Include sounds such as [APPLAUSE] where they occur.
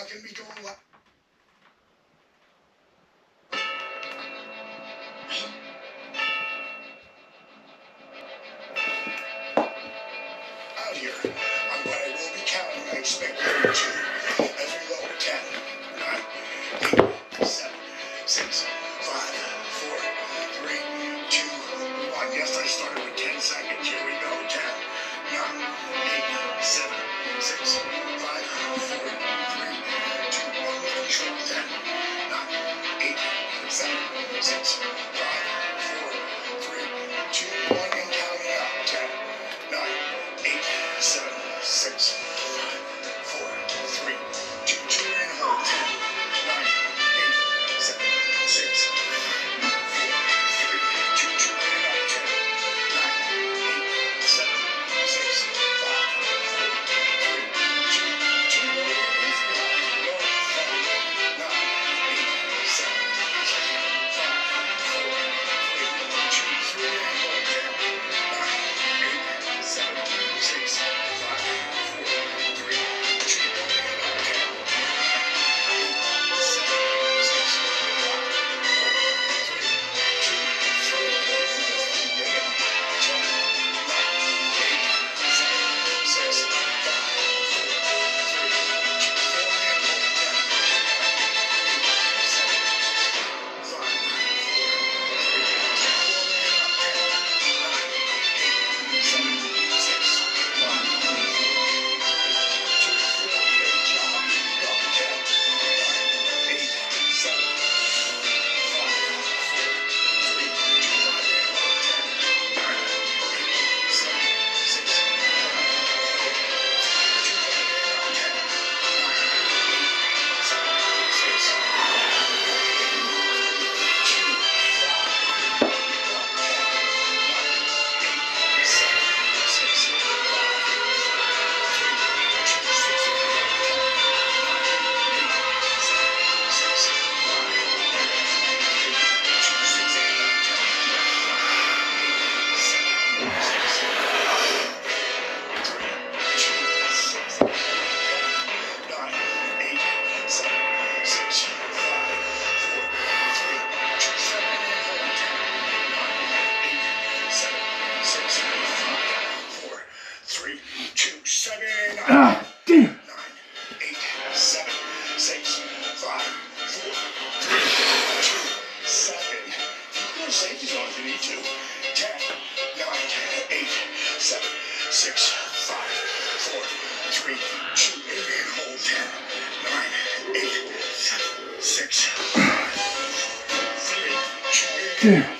I can be going like. Out here, I'm glad I will be counting. I expect you to. seven, six, five, four, three, two, one, and counting out. Ten, nine, eight, seven, six. six, five, four, three, two, seven, nine, [CLEARS THROAT] ah, damn. nine, eight, seven, six, five, four, three, two, seven. You can safety zone if you need to. Ten, nine, eight, seven, six, five, four, three, two, and hold ten, nine, eight, seven, six, five, four, three, two, eight. Damn.